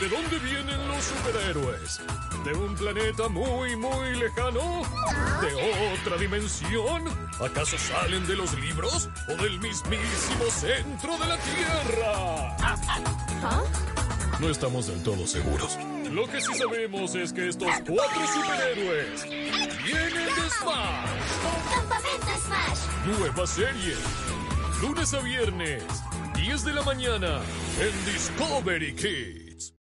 ¿De dónde vienen los superhéroes? ¿De un planeta muy, muy lejano? ¿De otra dimensión? ¿Acaso salen de los libros o del mismísimo centro de la Tierra? No estamos del todo seguros. Lo que sí sabemos es que estos cuatro superhéroes vienen de Smash. ¡Campamento Smash! Nueva serie. Lunes a viernes, 10 de la mañana, en Discovery Kids.